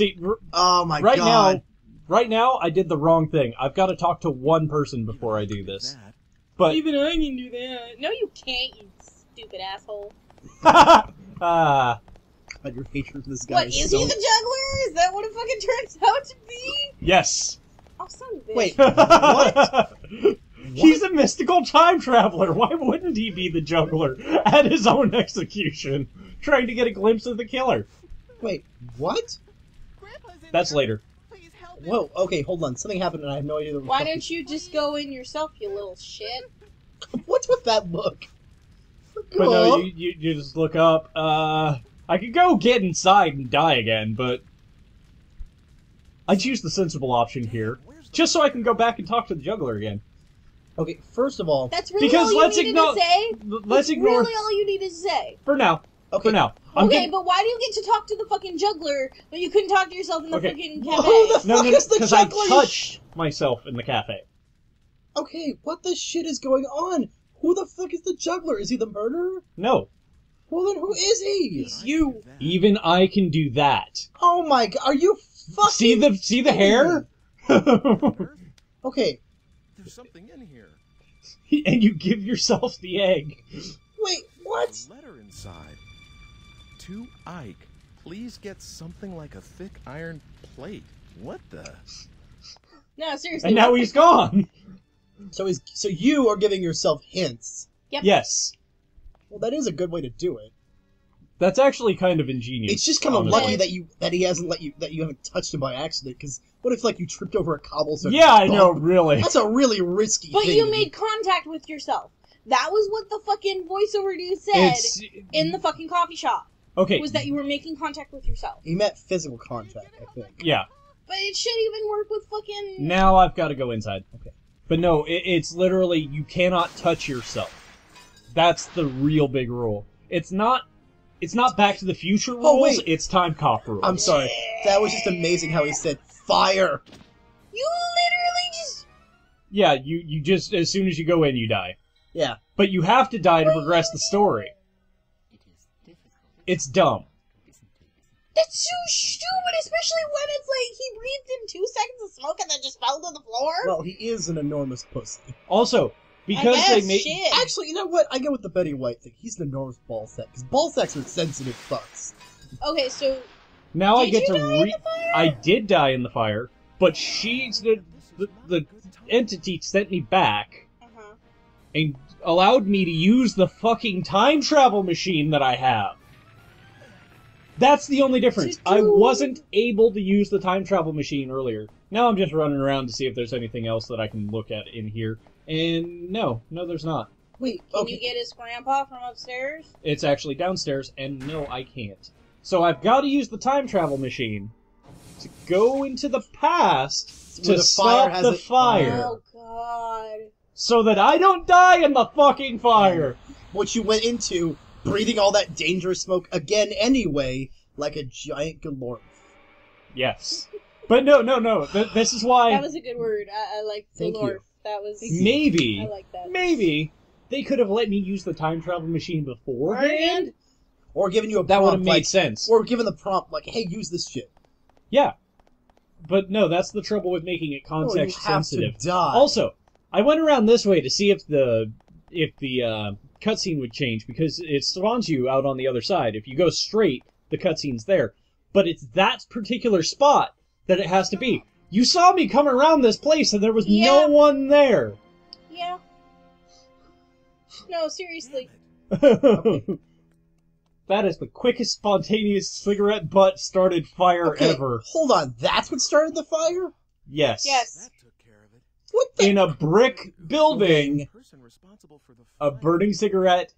See, r- Oh my right god. now, right now, I did the wrong thing. I've got to talk to one person before I do this. But Even I can do that. No, you can't, you stupid asshole. ah, God, your hatred for this guy What, is is so... he the juggler? Is that what it fucking turns out to be? yes. Oh, son of a bitch. Wait, what? He's a mystical time traveler. Why wouldn't he be the juggler at his own execution, trying to get a glimpse of the killer? Wait, what? That's later. Whoa, okay, hold on. Something happened and I have no idea. Why don't you just go in yourself, you little shit? What's with that look? But no, you, you, you just look up. Uh, I could go get inside and die again, but I choose the sensible option here, just so I can go back and talk to the juggler again. Okay, first of all, That's really Because all you let's needed ignore- to say? Let's That's ignore really all you needed to say. for now. Okay, For now, I'm okay, getting- but why do you get to talk to the fucking juggler, but you couldn't talk to yourself in the Okay. fucking Who cafe? the no, no, fuck is the because I juggler? touched myself in the cafe. Okay, what the shit is going on? Who the fuck is the juggler? Is he the murderer? No, Well, then who is he? It's you. even I can do that. Oh my god, are you fucking... See the see the hair, Okay, There's something in here. and you give yourself the egg. wait, what? A letter inside. To Eike, please get something like a thick iron plate. What the? No, seriously. And now he's gone. So he's so you are giving yourself hints. Yep. Yes, Well, that is a good way to do it. that's actually kind of ingenious. It's just kind of honestly. lucky that you that he hasn't let you that you haven't touched him by accident. Because what if like you tripped over a cobblestone? Yeah, I know, really. That's a really risky. But thing you made contact with yourself. That was what the fucking voiceover dude said It's in the fucking coffee shop. Okay. Was that you were making contact with yourself. He meant physical contact, I think. Yeah. But it should even work with fucking. Now I've got to go inside. Okay. But no, it, it's literally you cannot touch yourself. That's the real big rule. It's not. It's not Back to the Future oh, rules. Oh, wait. It's Timecop rules. I'm sorry. That was just amazing how he said fire. You literally just. Yeah, you you just as soon as you go in, you die. Yeah. But you have to die to progress the story. It's dumb. That's so stupid, especially when it's like he breathed in two seconds of smoke and then just fell to the floor. Well, he is an enormous pussy. Also, because I they guess, made shit. Actually, you know what? I go with the Betty White thing. He's an enormous ball sack. Because ball sacks are sensitive fucks. Okay, so now I Did get you to die in re. the fire? I did die in the fire, but she's the the, the entity sent me back uh-huh. and allowed me to use the fucking time travel machine that I have. That's the only difference. I wasn't able to use the time travel machine earlier. Now I'm just running around to see if there's anything else that I can look at in here. And no, no, there's not. Wait, can okay. you get his grandpa from upstairs? It's actually downstairs, and no, I can't. So I've got to use the time travel machine to go into the past Where to the fire stop has the a- fire, Oh god. so that I don't die in the fucking fire. What you went into, breathing all that dangerous smoke again anyway, like a giant galore. Yes, but no, no, no. Th- this is why That was a good word. I, I like the Thank Lord. you. That was. maybe, I like that. maybe they could have let me use the time travel machine beforehand. Or given you a That would have made like, sense. or given the prompt like, "Hey, use this shit." Yeah, but no, that's the trouble with making it Or you context have sensitive. to die. Also, I went around this way to see if the if the uh, cutscene would change because it spawns you out on the other side. If you go straight, the cutscene's there, but it's that particular spot that it has to be. You saw me come around this place and there was Yeah. no one there. Yeah. No, seriously. that is the quickest spontaneous cigarette butt started fire okay, ever. hold on. That's what started the fire. Yes. Yes. In a brick building, Person responsible for the a burning cigarette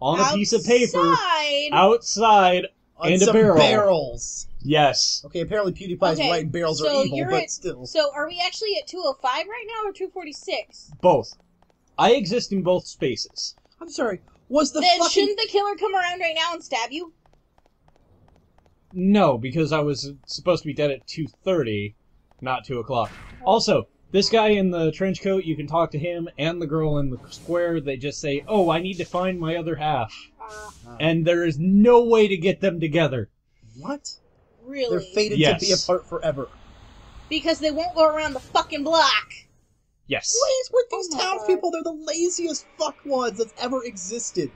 on a piece of paper Outside. outside on and a some barrel. barrels. Yes. Okay, apparently PewDiePie's Okay, right. Barrels so are evil, you're but at- still. So are we actually at 205 right now or 246? Both. I exist in both spaces. I'm sorry. Was the then fucking shouldn't the killer come around right now and stab you? No, because I was supposed to be dead at 2.30, not 2 o'clock. Also, this guy in the trench coat, you can talk to him, and the girl in the square, they just say, oh, I need to find my other half. Uh, And there is no way to get them together. what? Really? They're fated Yes. to be apart forever. Because they won't go around the fucking block. Yes. What is with these Oh my townspeople? They're the laziest fuck ones that's ever existed.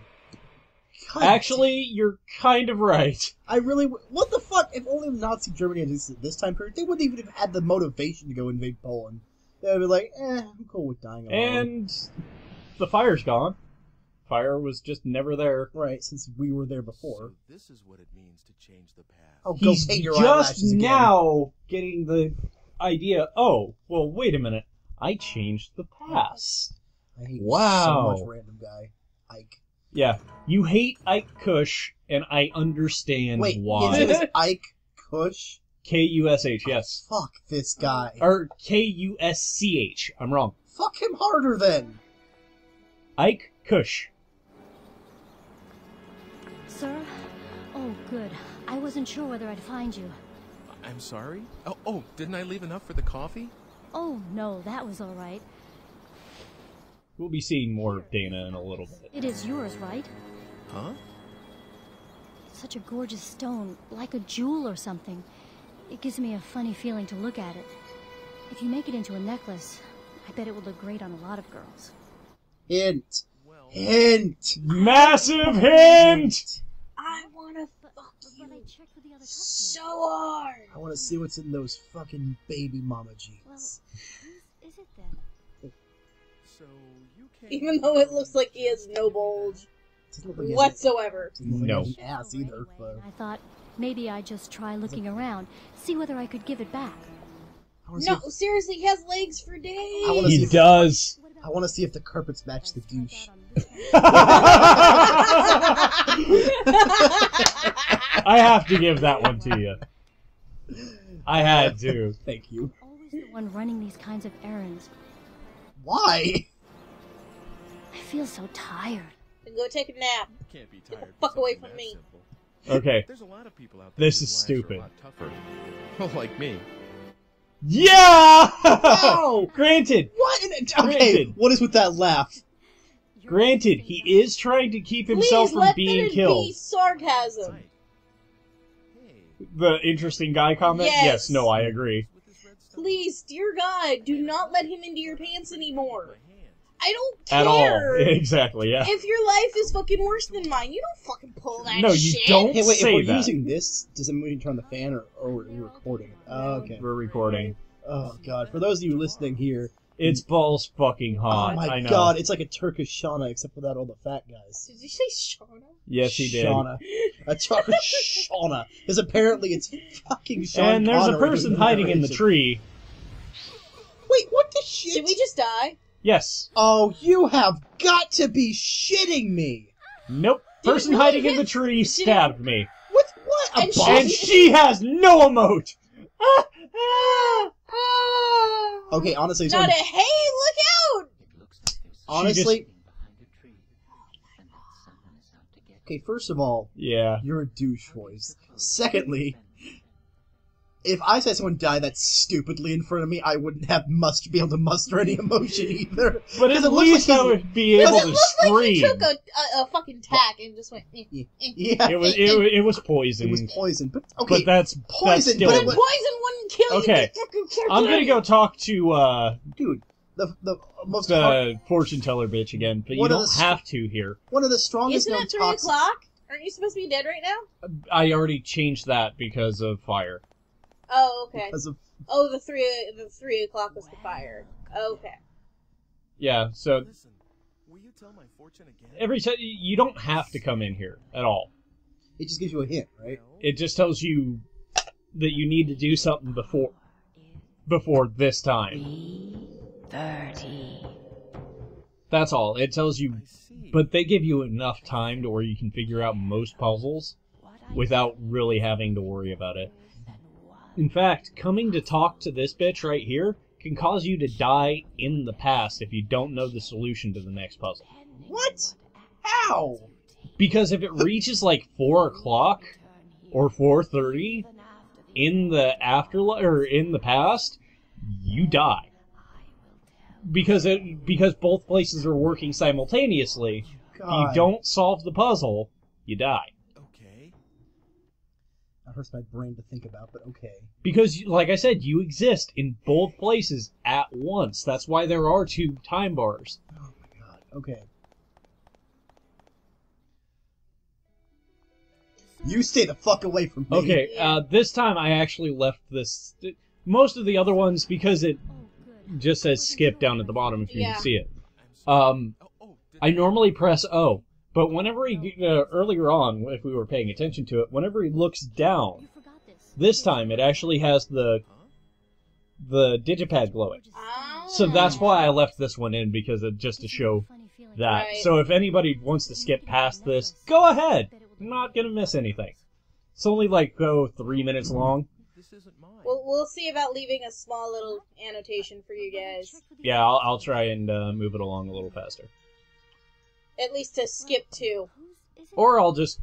God Actually, you're kind of right. I really. w- What the fuck? If only Nazi Germany had existed at this time period, they wouldn't even have had the motivation to go invade Poland. They'd be like, eh, I'm cool with dying alone. And the fire's gone. Fire was just never there. Right, since we were there before. So this is what it means to change the past. Oh, go He's paint your just eyelashes again. now getting the idea. Oh, well, wait a minute. I changed the past. I hate Wow. so much random guy. Eike. Yeah, you hate Eike Kusch, and I understand Wait, his why. name is Eike Kusch? K U S H, yes. Fuck this guy. Or K U S C H. I'm wrong. Fuck him harder then. Eike Kusch. Sir? Oh, good. I wasn't sure whether I'd find you. I'm sorry? Oh, oh, didn't I leave enough for the coffee? Oh, no, that was all right. We'll be seeing more of Dana in a little bit. It is yours, right? Huh? Such a gorgeous stone, like a jewel or something. It gives me a funny feeling to look at it. If you make it into a necklace, I bet it would look great on a lot of girls. Hint. Hint. Massive hint! I wanna fuck you I checked with the other so hard. I want to see what's in those fucking baby mama jeans. whose is it then? so you came. Even though it looks like he has no bulge like whatsoever. doesn't look like No. he has an ass either. But I thought maybe I'd just try looking around, see whether I could give it back. I want to No, see. If, seriously, he has legs for days. I wanna He see if- does. I want to see if the carpets match the I douche. out on this one? I have to give that one to you. I had to. Thank you. Always the one running these kinds of errands. Why? I feel so tired. Then go take a nap. You can't be the tired. for fuck away from me. simple. Okay. There's a lot of people out there. This is stupid. Tougher. Like me. Yeah! Ow! Granted, What? in- Okay, Granted. what is with that laugh? Granted, he is trying to keep himself Please from let being there killed. be sarcasm. Hey. The interesting guy comment? Yes. no, I agree. With this red stuff? Please, dear God, do not let him into your pants anymore. My hand. I don't care. At all. Exactly, yeah. If your life is fucking worse than mine, you don't fucking pull that No, you shit. don't. Hey, wait, if Say we're that. using this, does it mean we can turn the fan or, or we're we're recording? Oh, okay. We're recording. Oh, God. For those of you listening here, It's balls fucking oh hot. oh my I know. God, it's like a Turkish shauna except without all the fat guys. Did you say Shauna? Yes, he did. Shauna. A Turkish shauna. Because apparently it's fucking Sean And there's a Connery person who's hiding in the tree. Wait, what the shit? Did we just die? Yes. Oh, you have got to be shitting me! Nope. Person really hiding in the tree did it- stabbed me. With what? A And bomb? And she has no emote! Ah, ah, ah. Okay, honestly, Not a hey, look out! honestly, okay. First of all, Yeah. you're a douche voice. Secondly, if I saw someone die that stupidly in front of me, I wouldn't have must be able to muster any emotion either. But at it looks least like I he's- would be able it to look like he scream. took a, a, a fucking tack and just went? eh, Yeah, eh. yeah, It was it, wa- it was it was poison, but okay, but that's poison, That's but still, But was- poison wouldn't kill. Okay. you fucking careful. I'm gonna go talk to uh, dude, the the most hard, the fortune teller bitch again, but you One of don't the- have to here. one of the strongest Isn't it three toxic- o'clock? Aren't you supposed to be dead right now? I already changed that because of fire. Oh, okay. because of Oh, the three the three o'clock was the fire. Okay. Yeah, so Listen, will you tell my fortune again? every time you don't have to come in here at all. it just gives you a hint, right? It just tells you that you need to do something before before this time. Thirty. That's all. It tells you, but they give you enough time to where you can figure out most puzzles without really having to worry about it. In fact, coming to talk to this bitch right here can cause you to die in the past if you don't know the solution to the next puzzle. What? How? Because if it reaches like four o'clock or four thirty in the afterlife or in the past, you die. Because it because both places are working simultaneously. If you don't solve the puzzle, you die. Okay. That hurts my brain to think about, but okay. Because, like I said, you exist in both places at once. That's why there are two time bars. Oh my god. Okay. You stay the fuck away from me. Okay, uh, this time I actually left this. Most of the other ones, because it Oh, just says skip down at the bottom if you Yeah. can see it. Um, Oh, oh, did I normally press O, but whenever he uh, earlier on, if we were paying attention to it, whenever he looks down, this. this time it actually has the the digipad glowing. Ah. So that's why I left this one in because it just to show that. Right. So if anybody wants to skip past this, go ahead. I'm not gonna miss anything. It's only like go oh three minutes long. This isn't mine. We'll, we'll see about leaving a small little annotation for you guys. Yeah, I'll, I'll try and uh, move it along a little faster, At least to skip two. or I'll just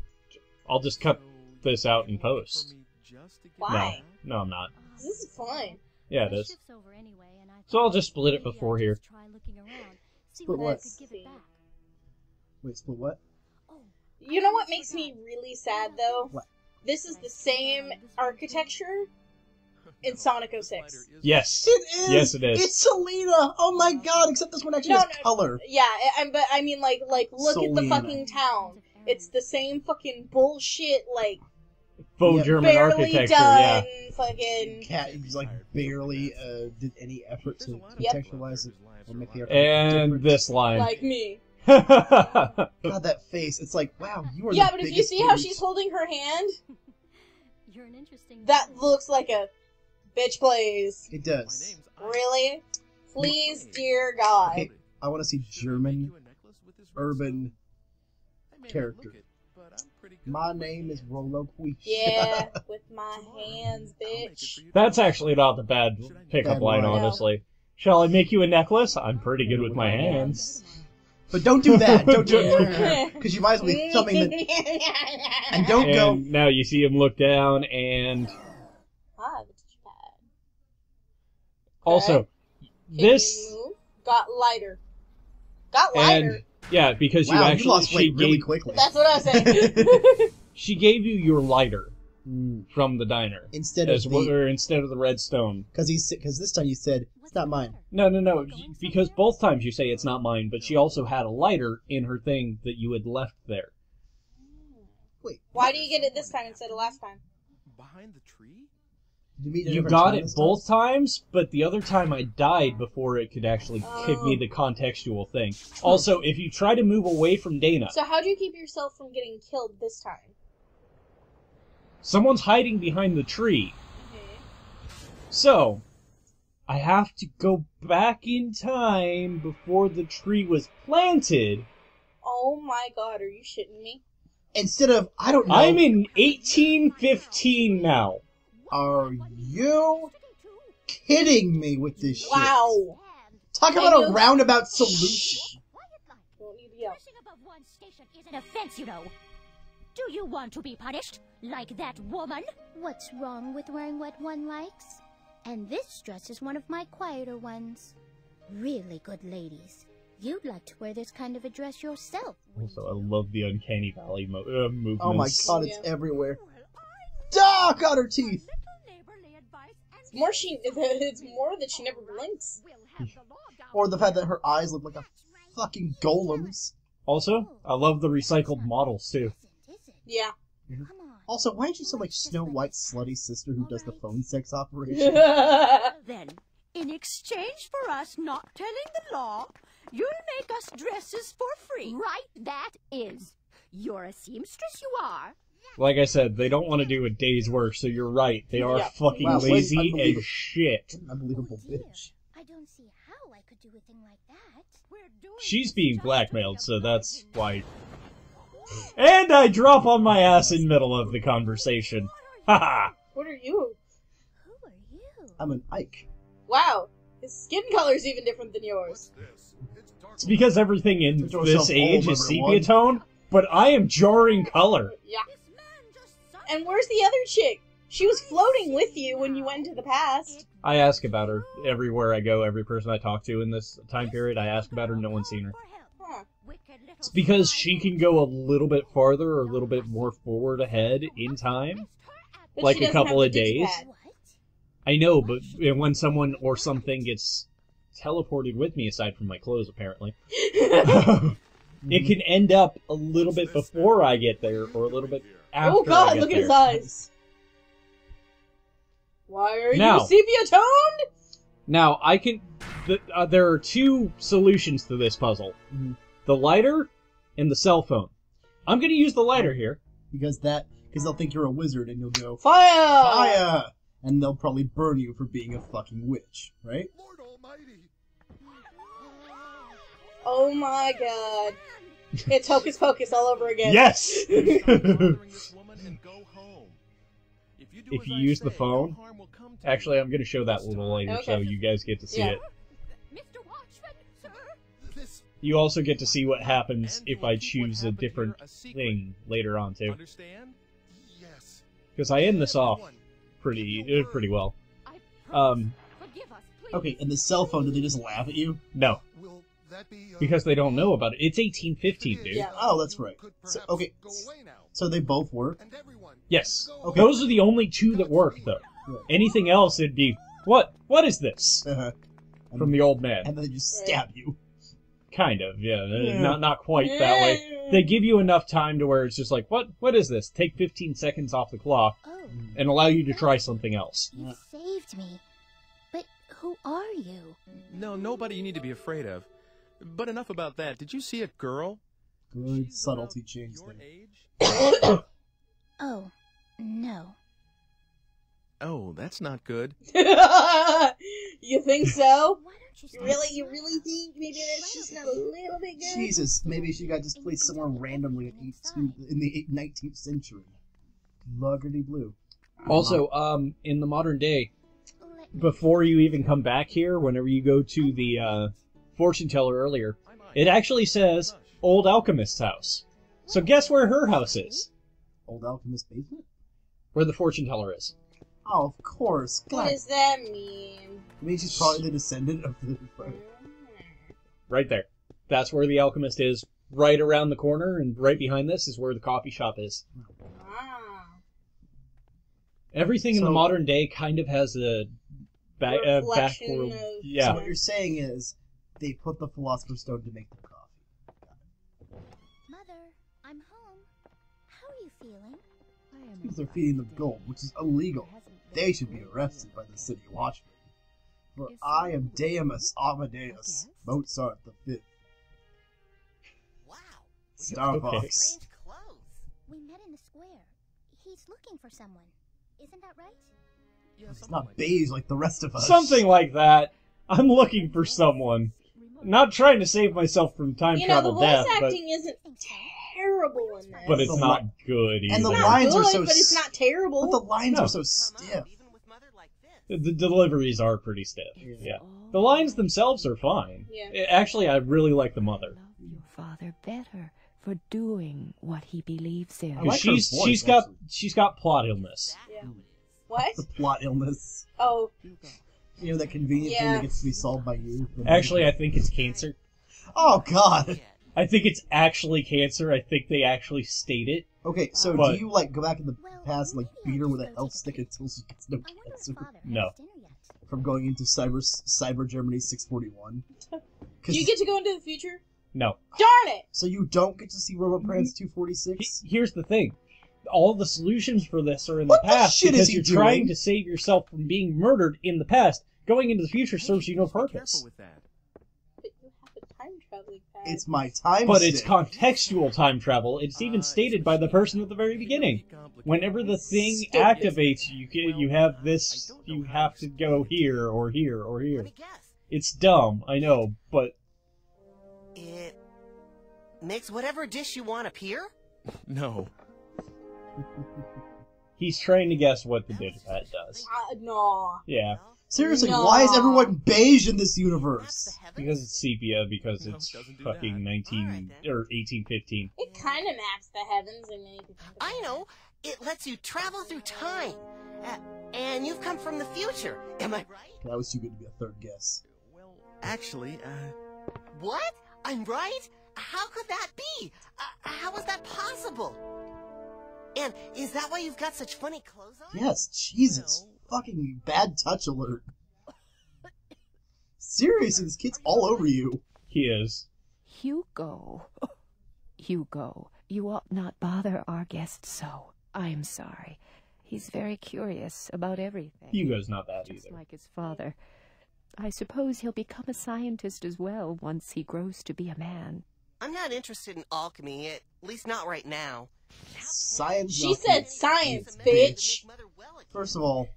I'll just cut this out in post. for me just to get Why? that? No, I'm not. This is fun. Yeah, it My is. shift's over anyway, and I So I'll just split it before here. just Try looking around, see Split what? could give it back. Wait, split what? Oh, You know what makes me really sad though? What? This is the same architecture in Sonic 06. Yes. It is. Yes, it is. It's Soleanna. Oh my god! Except this one actually No, has no. color. Yeah, I, I- but I mean, like, like look at the fucking town. It's the same fucking bullshit, like Faux Yeah. German barely architecture. done Yeah. fucking. Cat is like barely uh, did any effort to Yep. contextualize it or make the effort And different. this line. Like me. God, that face. It's like, wow, you are. Yeah, the but if you biggest see how she's holding her hand, You're an interesting. that looks like a bitch please. It does. Really? Please, dear God. Okay, I want to see German urban character. My name is Rolo Quiche. Yeah, with my hands, bitch. That's actually not the bad pickup Bad line, line. honestly. Shall I make you a necklace? I'm pretty good with my hands. But don't do that. Don't do it. Because you might as well be thumbing the. And don't go. Now you see him look down, and Ah, the touchpad. Also Can this you- got lighter. Got lighter. and yeah, because you Wow, you actually lost she weight really quickly. That's what I said. she gave you your lighter Mm. from the diner Instead of the, or instead of the red stone. because he's because this time you said it's not mine. No, no, no. Because both times you say it's not mine, but she also had a lighter in her thing that you had left there. Wait, Why do you get it this time instead of last time? Behind the tree? Did you meet You got it this time? both times, but the other time I died before it could actually give me Oh. the contextual thing. Also, if you try to move away from Dana, So how do you keep yourself from getting killed this time? someone's hiding behind the tree. Mm-hmm. So, I have to go back in time before the tree was planted. Oh my god, are you shitting me? Instead of I don't know. I'm in 1815 now. Are you kidding me with this shit? Wow. Talk about a roundabout solution. Don't need to yell. Pushing above one station is an offense, you know. Do you want to be punished? Like that woman? What's wrong with wearing what one likes? And this dress is one of my quieter ones. Really good ladies. You'd like to wear this kind of a dress yourself. Also, I love the uncanny valley mo- uh, movements. Oh my god, it's Yeah. everywhere. Ah, got her teeth. It's more she. It's more that she never blinks. Or the fact that her eyes look like a fucking golems. Also, I love the recycled models too. Yeah. Mm-hmm. Come on. Also, why isn't you some like Snow White's slutty sister who does the phone sex operation? Then, in exchange for us not telling the law, you'll make us dresses for free. Right, that is. You're a seamstress, you are. Like I said, they don't want to do a day's work, so you're right. They are Yeah. fucking Wow, lazy unbelievable. as shit. Unbelievable bitch. I don't see how I could do a thing like that. We're doing She's being blackmailed, so that's why. And I drop on my ass in middle of the conversation. Haha. what are you? Who are you? I'm an Eike. Wow. His skin color's even different than yours. It's because everything in this age is sepia tone, but I am jarring color. Yeah. This man just And where's the other chick? She was floating with you when you went into the past. I ask about her everywhere I go, every person I talk to in this time period. I ask about her, no one's seen her. Huh. It's because she can go a little bit farther or a little bit more forward ahead in time. But like a couple of days. I know, but when someone or something gets teleported with me, aside from my clothes, apparently, it can end up a little bit before I get there, or a little bit. Oh I god, get look at his eyes. Why are Now- you sepia toned? Now I can. The, uh, there are two solutions to this puzzle: the lighter and the cell phone. I'm going to use the lighter here. because that because they'll think you're a wizard and you'll go Fire! fire, and they'll probably burn you for being a fucking witch, right? Lord Almighty! Oh my god. It's Hocus Pocus all over again. Yes. Stop bothering this woman and go home. If you, do If as you I use the phone- no harm will come to Actually. I'm going to show that a little later, so you guys get to see Yeah. it. Mr. Watchman, sir. You also get to see what happens and if I choose a different a thing later on too, Understand? Yes. because I end this off pretty keep your uh, pretty well. Um, forgive us, please. Okay, and the cell phone, do they just laugh at you? no, because they don't know about it. It's 1815, dude. Yeah. Oh, that's right. So, okay, Go away now. so they both work. Yes, Okay. those are the only two that work though. Right. Anything else, it'd be what? What is this? Uh-huh. From the old man. and then they just stab you. Kind of, yeah. uh, Yeah. Not not quite that way. They give you enough time to where it's just like, what? What is this? Take 15 seconds off the clock Oh, and allow you to try something else. you saved me. But who are you? No, nobody you need to be afraid of. But enough about that. Did you see a girl? Good She's subtlety about change your there. age? Oh, no. Oh, that's not good. you think so? Why don't you You really, you really think maybe that's just not a little bit good? Jesus, maybe she got displaced somewhere randomly in, 18, in the 19th century. Luggerty blue. Also, um, in the modern day, before you even come back here, whenever you go to the uh, fortune teller earlier, it actually says Old Alchemist's house. So guess where her house is? Old alchemist basement? Where the fortune teller is. Oh, of course. What does that mean? I mean, she's probably the descendant of the. Right there. That's where the alchemist is. Right around the corner, and right behind this is where the coffee shop is. Ah. Everything in the So- modern day kind of has a back, uh, back Reflection world. of- So Yeah. what you're saying is, they put the philosopher's stone to make the coffee. Mother, I'm home. How are you feeling? Because they're feeding them gold, which is illegal. They should be arrested by the city watchman. For I am Deus Amadeus, Mozart the Fifth, Wow. Starbucks. Strange clothes. We met in the square. He's looking for someone. Isn't that right? Yeah, It's not like beige like the rest of us. Something like that. I'm looking for someone. Not trying to save myself from time You know, the travel voice death, but, acting isn't terrible in this. but it's The not li- good either. and the It's lines not are good, so but it's not terrible. But the lines No. are so stiff. even with mother like this. The deliveries are pretty stiff. Yeah. The lines themselves are fine. Yeah. Eh, Actually, I really like the mother. love your father better for doing what he believes in. I 'Cause like her she's voice, she's got actually. she's got plot illness. Yeah. What? The plot illness. Oh, You know, that convenient thing that gets to be solved by you. Actually, I think it's cancer. Oh, God. I think it's actually cancer. I think they actually state it. Okay, so But- do you, like, go back in the past and, like, beat her with a just health stick until she gets no I wonder if cancer? No. has dinner yet. From going into Cyber Cyber Germany 641? do 'Cause- you get to go into the future? No. Darn it! So you don't get to see Roboprance mm-hmm. He- 246? Here's the thing. All the solutions for this are in What the the past shit because is he you're trying to save yourself from being murdered in the past. Going into the future serves you no Just careful purpose. with that. But you have a time traveling pad. It's my time But it's contextual time travel. It's even Uh, stated by the person at the very beginning. Whenever the thing Stupid. activates, you get, you have this. You have to go here or here or Let here. me guess. It's dumb, I know, but It makes whatever dish you want appear? No. He's trying to guess what the digipad does. Uh, no. Yeah, Seriously, No. why is everyone beige in this universe? because it's sepia, because No, it's doesn't do fucking that. nineteen Alright, then. or eighteen fifteen. It kind of maps the heavens and then you I know. It lets you travel through time. Uh, and you've come from the future. Am I right? That was too good to be a third guess. Well, actually, uh, What? I'm right? How could that be? Uh, how is that possible? And is that why you've got such funny clothes on? Yes, Jesus. Fucking bad touch alert. Seriously, this kid's all over you. He is. Hugo. Hugo, you ought not bother our guest so. I'm sorry. He's very curious about everything. Hugo's not that Just either. like his father. I suppose he'll become a scientist as well once he grows to be a man. I'm not interested in alchemy, at least not right now. Science. She nothing. said science, It's a method to bitch. make Mother well again. First of all,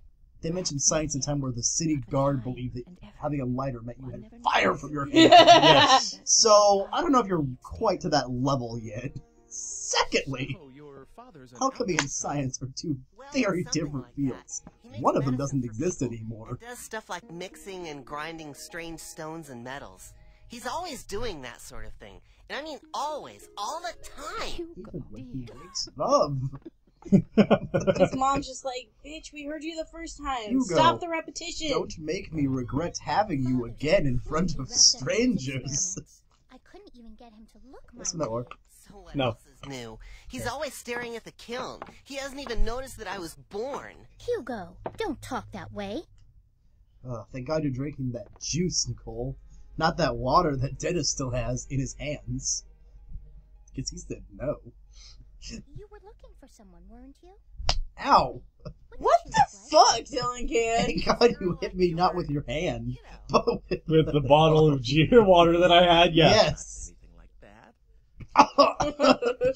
they mentioned science in a time where the city guard believed that having a lighter meant you had fire from your hand. Yes. So I don't know if you're quite to that level yet. Secondly, Oh, your alchemy and science are two very different fields. One of them doesn't exist anymore. and does stuff like mixing and grinding strange stones and metals. He's always doing that sort of thing. And I mean always, all the time. Hugo, Even when he dear. makes love. His mom's just like, bitch, we heard you the first time. Hugo, Stop the repetition. Don't make me regret having you again in front of strangers. I couldn't even get him to look my That's not work. So what No. else is new? He's always staring at the kiln. He hasn't even noticed that I was born. Hugo, don't talk that way. Oh, thank God you're drinking that juice, Nicole. Not that water that Dennis still has in his hands. Because he said no. You were looking for someone, weren't you? Ow! What did the she look like? fuck, Dylan Kid? Thank God you hit me not with your hand, but with, With the bottle of G- water that I had, yeah. Yes. Anything like that?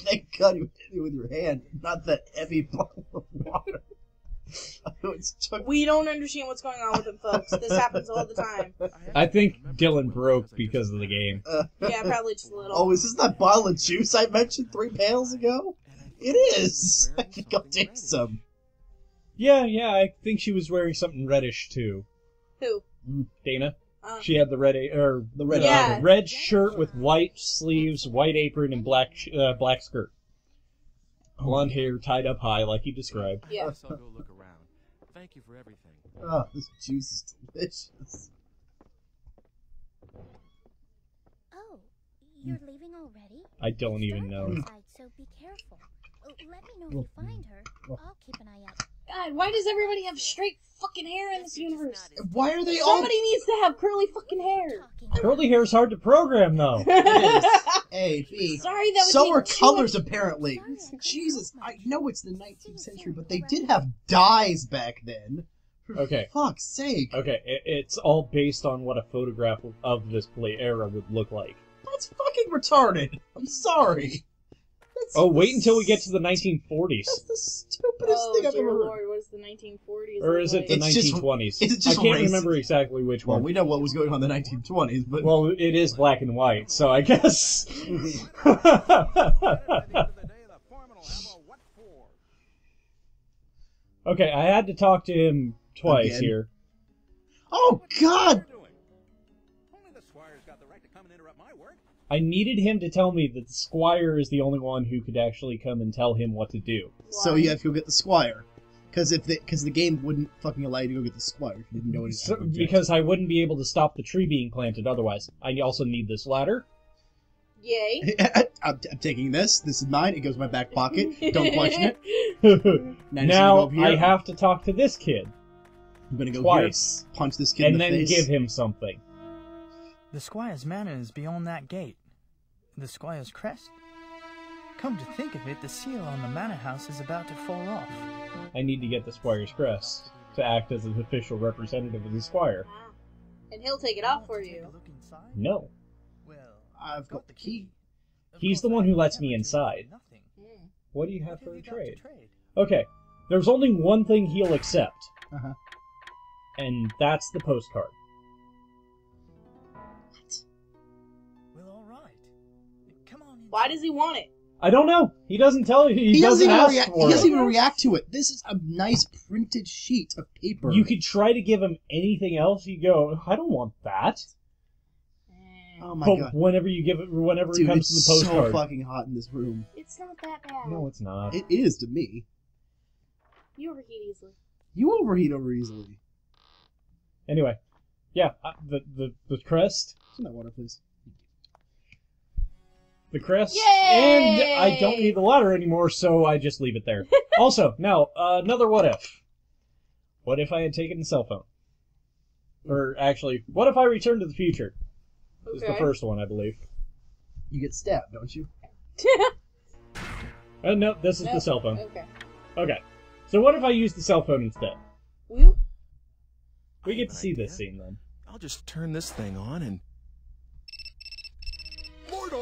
Thank God you hit me with your hand, not that heavy bottle of water. We don't understand what's going on with him, folks. This happens all the time. I think Dylan broke because of the game. Yeah, probably just a little. Oh, is this that bottle of juice I mentioned three panels ago? It is. I think I'll take some. Yeah, yeah, I think she was wearing something reddish too. Who? Dana, Uh, she had the red a- or The red uh, Yeah. red shirt with white sleeves, white apron, and black sh- uh, black skirt. Blonde hair tied up high, like you described. yeah. Guess I'll go look around. Thank you for everything. Oh, this juice is delicious. Oh, you're leaving already? I don't even know. outside, so be careful. Let me know if you find her. I'll keep an eye out. God, why does everybody have straight fucking hair in this universe? Why are they all? Somebody needs to have curly fucking hair. Curly hair is hard to program, though. A, B. Sorry, that would So take are too colors, much- apparently. Sorry, I couldn't Jesus, I know it's the 19th century, but they did have dyes back then. For Okay. fuck's sake. Okay, it, it's all based on what a photograph of, of this play era would look like. That's fucking retarded. I'm sorry. That's Oh, wait until we get to the 1940s. That's the stupidest Oh, thing I've ever heard. lord, what is the 1940s? Or look is it the It's just- 1920s? it's just I can't racist. remember exactly which Well, one. we know what was going on in the 1920s, but Well, it is black and white, so I guess. At the end of the day, the foreman will have a what for? okay, I had to talk to him twice Again? here. oh god, I needed him to tell me that the squire is the only one who could actually come and tell him what to do. so you have to go get the squire, because if because the, game wouldn't fucking allow you to go get the squire if you didn't know anything. So, because I wouldn't be able to stop the tree being planted otherwise. I also need this ladder. Yay. I'm, I'm taking this. This is mine. It goes in my back pocket. Don't question it. Now, I'm just gonna go now. I have to talk to this kid I'm gonna go twice. here, punch this kid in and the then face. give him something. The squire's manor is beyond that gate. The squire's crest? Come to think of it, the seal on the manor house is about to fall off. I need to get the squire's crest to act as an official representative of the squire. And he'll take it off for you. No. Well, I've got the key. He's the one who lets me inside. Nothing. What do you have for a trade? trade? Okay, there's only one thing he'll accept, Uh-huh. and that's the postcard. Why does he want it? I don't know. He doesn't tell you. He, He, doesn't, doesn't, even ask react. for He doesn't even react to it. This is a nice printed sheet of paper. You could try to give him anything else. You go, I don't want that. Oh my but god, whenever you give it, whenever dude, it comes to the postcard, it's so fucking hot in this room. It's not that bad. no, it's not. It is to me. You overheat easily. You overheat over easily. Anyway, yeah, uh, the the the crest. Some of that water, please. The crest, Yay! and I don't need the ladder anymore, so I just leave it there. also, now uh, another what if? What if I had taken the cell phone? Or actually, what if I returned to the future? Is the Okay. first one, I believe. You get stabbed, don't you? Uh, no, this is No. the cell phone. okay. Okay. So what if I use the cell phone instead? Well, We get to see Idea. this scene then. I'll just turn this thing on and.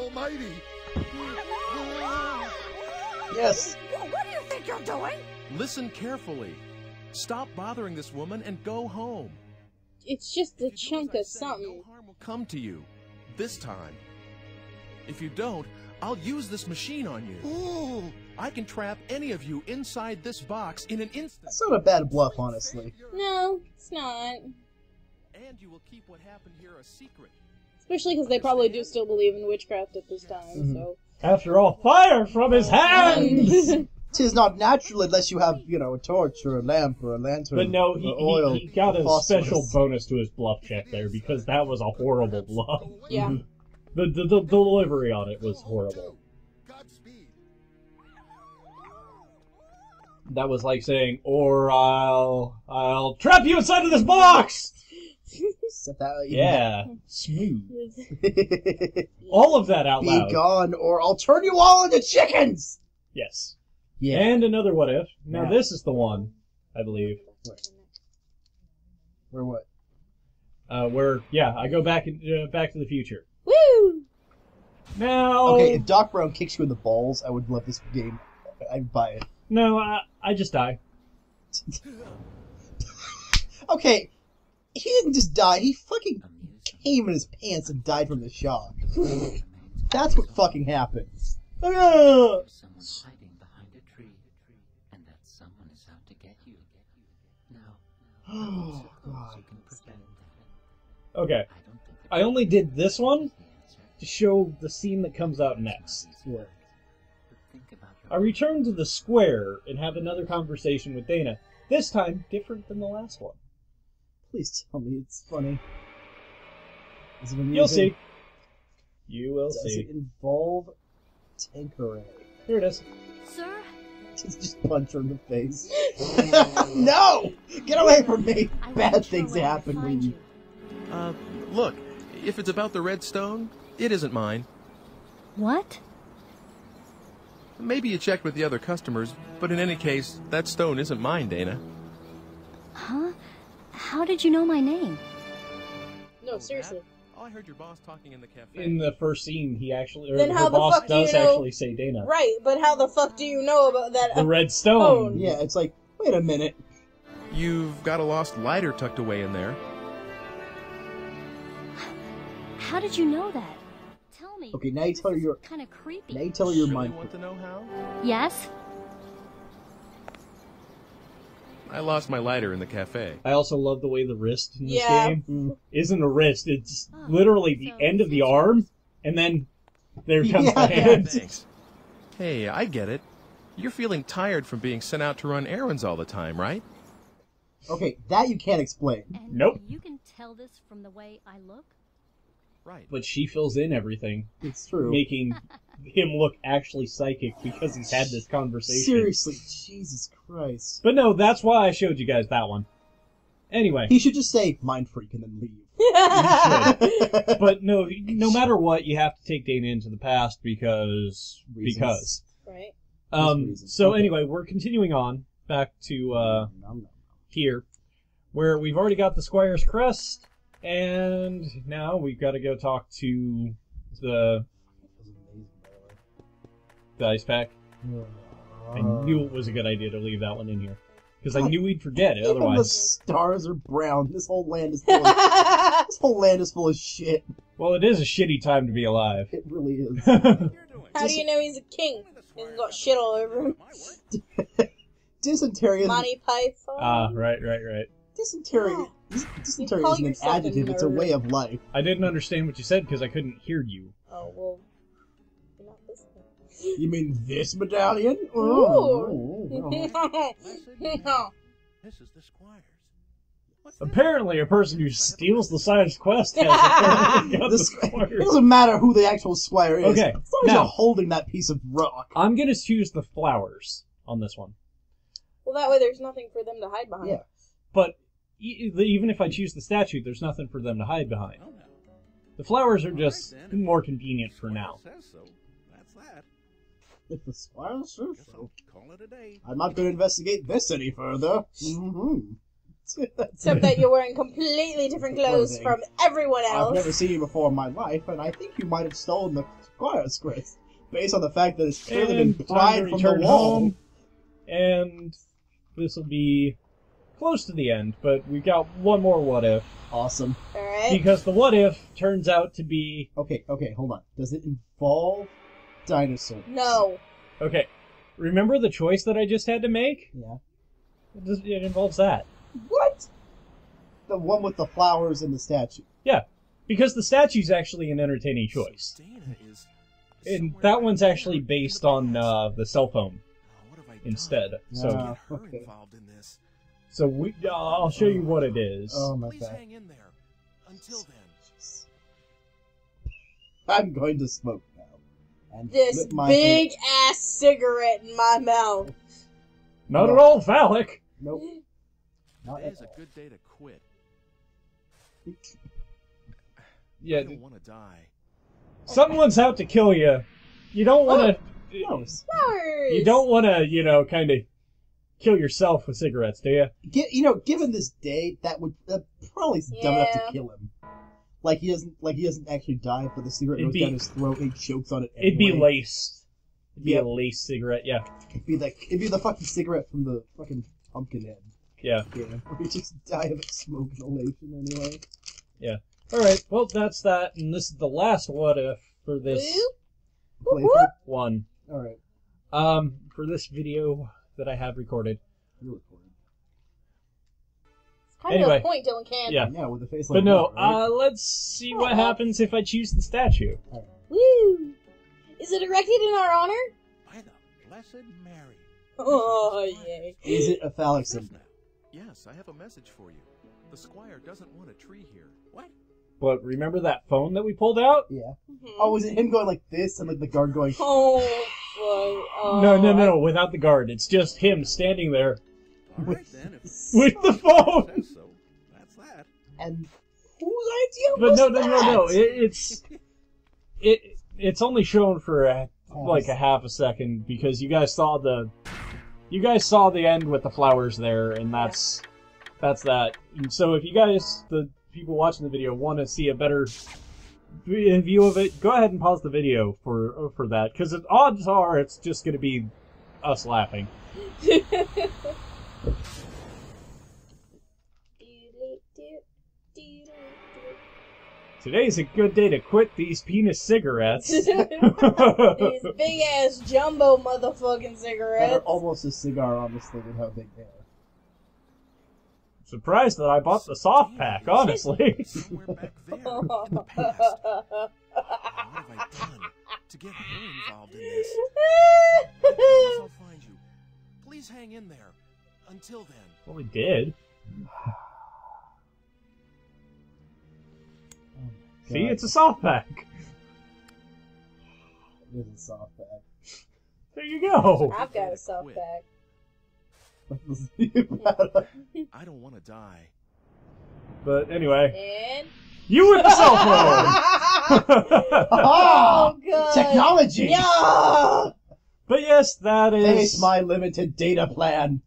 Lord Almighty! Yes. What do you think you're doing? Listen carefully. Stop bothering this woman and go home. it's just a If you do chunk of say, something. No harm will come to you. This time. If you don't, I'll use this machine on you. Ooh. I can trap any of you inside this box in an instant. That's not a bad bluff, honestly. No, it's not. And you will keep what happened here a secret. Especially because they probably do still believe in witchcraft at this time. Mhm. So. After all, fire from his hands! Tis not natural unless you have, you know, a torch or a lamp or a lantern. But no, he, or oil. he, he got a phosphorus. special bonus to his bluff check there because that was a horrible bluff. yeah. The, the, the delivery on it was horrible. Godspeed. That was like saying, "Or I'll I'll trap you inside of this box." Set that Yeah, smooth. All of that out loud. gone, or I'll turn you all into chickens. Yes. Yeah. And another what if. Now Yeah. this is the one, I believe, Where Or what? uh, where yeah, I go back in, uh, Back to the Future. Woo! Now, Okay, if Doc Brown kicks you in the balls, I would love this game. I'd buy it. no, I, I just die. Okay, he didn't just die. He fucking came in his pants and died from the shock. That's what fucking happened. Ah! Someone hiding behind a tree, and that someone is out to get you. Now, Oh, God. you can pretend that. Okay, I don't think I only did this one to show the scene that comes out next. Yeah. But think about I return to the square and have another conversation with Dana. This time, different than the last one. Please tell me it's funny. Is it amusing? You'll see. You will Does see. it involve Tanqueray? Here it is. Sir? Just, just punch her in the face. no! Get away from me! I Bad things happen when you. Uh, look, if it's about the red stone, it isn't mine. What? Maybe you checked with the other customers, but in any case, that stone isn't mine, Dana. Huh? How did you know my name? No, seriously. Oh, I heard your boss talking in the cafe. In the first scene, he actually, or Then her how the boss fuck do you does know- actually say Dana. Right, but how the fuck do you know about that? The red stone. Yeah, it's like, wait a minute. You've got a lost lighter tucked away in there. How did you know that? Tell me. Okay, now you tell her you're. Kind of creepy. Now you tell her you're Really mindful. want to know how? Yes? I lost my lighter in the cafe. I also love the way the wrist in this Yeah. game Mm. isn't a wrist. It's literally the so end of the arm, and then there comes Yeah. the hand. Thanks. Hey, I get it. You're feeling tired from being sent out to run errands all the time, right? Okay, that you can't explain. And Nope. You can tell this from the way I look? Right. But she fills in everything, It's true. making him look actually psychic because he's had this conversation. Seriously, Jesus Christ. But no, that's why I showed you guys that one. Anyway, He should just say mind freak and then leave. but no, no matter what, you have to take Dana into the past because Reasons. because. right. Um. reasons. So Okay. anyway, we're continuing on back to uh Nom nom. here, where we've already got the Squire's crest, and now we've got to go talk to the the ice pack. the. I knew it was a good idea to leave that one in here because I knew we'd forget it Even the otherwise. stars are brown. This whole land is full of, this whole land is full of shit. Well, it is a shitty time to be alive. It really is. How do you know he's a king? He's got shit all over him. Dysentery is Monty Python. Ah, right, right, right. dysentery. Yeah. Dysentery call isn't an yourself a adjective; it's a nerd. way of life. I didn't understand what you said because I couldn't hear you. Oh well. You're not listening. You mean this medallion? Ooh. Oh, oh, oh. This is the Squire's. Apparently, a person who steals the science quest has apparently got The the squire. it doesn't matter who the actual squire is. Okay, As long as now- you're holding that piece of rock. I'm gonna choose the flowers on this one, Well, that way there's nothing for them to hide behind. Yeah. but e- even if I choose the statue, there's nothing for them to hide behind. Oh, the flowers are just more convenient for now. Says so. That's that. If the squire says Guess so. I'll call it a day. I'm not going to investigate this any further. Mm-hmm. Except that you're wearing completely different clothes Clothing. from everyone else. I've never seen you before in my life, and I think you might have stolen the squire's crest, based on the fact that it's clearly And been time pried from the wall. home, and this will be close to the end. But we've got one more what if Awesome. Alright. because the what if turns out to be Okay, okay, hold on. Does it involve dinosaurs? No. okay. Remember the choice that I just had to make? Yeah. It, does, it involves that. What? The one with the flowers and the statue. Yeah, because the statue's actually an entertaining choice, and that one's actually based on uh, the cell phone what have I done? instead. So. Get her okay. involved in this. so we, uh, I'll show you what it is. Oh my Please god. hang in there. Until then. I'm going to smoke now. And This my big hand- ass cigarette in my mouth. Not at all phallic. Nope. Not Today's at a good day to quit. Yeah, I don't want to die. someone's out to kill you. You don't want to. Flowers. Flowers. You don't want to, you know, kind of kill yourself with cigarettes, do you? Gi- you know, given this day, that would uh, probably is dumb enough to kill him. Like he doesn't, like he doesn't actually die, but the cigarette It'd goes be- down his throat and he chokes on it. It'd be anyway. laced. It'd be Yep. a laced cigarette. Yeah, It'd be like, it'd be the fucking cigarette from the fucking pumpkin head. yeah. Yeah, where he just die of smoke inhalation anyway. Yeah. All right. Well, that's that, and this is the last what if for this Whoop, whoop. one. All right, Um, for this video that I have recorded. you're recording. Kind Anyway. of a point, Dylan can. Yeah. Yeah, with the face like But no, that, right? uh, let's see what happens if I choose the statue. Woo! Is it erected in our honor? By the Blessed Mary. Oh, yay. Is it a phallic symbol? Yes, I have a message for you. The squire doesn't want a tree here. What? But remember that phone that we pulled out? Yeah. Mhm. Oh, was it him going like this and like the guard going? Oh, boy. Oh, No, no, no, no, without the guard. It's just him standing there All right then. With the phone. it says so, that's that. And Whose idea But was no, no, no, no. that? It, it's it. It's only shown for a, like a half a second because you guys saw the you guys saw the end with the flowers there, and that's that's that. And so if you guys, the people watching the video, want to see a better view of it, go ahead and pause the video for for that because odds are it's just going to be us laughing. Today's a good day to quit these penis cigarettes. These big ass jumbo motherfucking that are almost a cigar, honestly, with how big they are. Surprised that I bought the soft pack, honestly. Somewhere back there in the past. What have I done to get her involved in this? I'll find you. Please hang in there. Until then. well, we did. See, it's a soft pack. It is a soft bag. There you go. I've got a soft bag. I don't want to die. But anyway, And you with the cell phone. Oh god, Technology! Yeah. but yes, that is Face my limited data plan.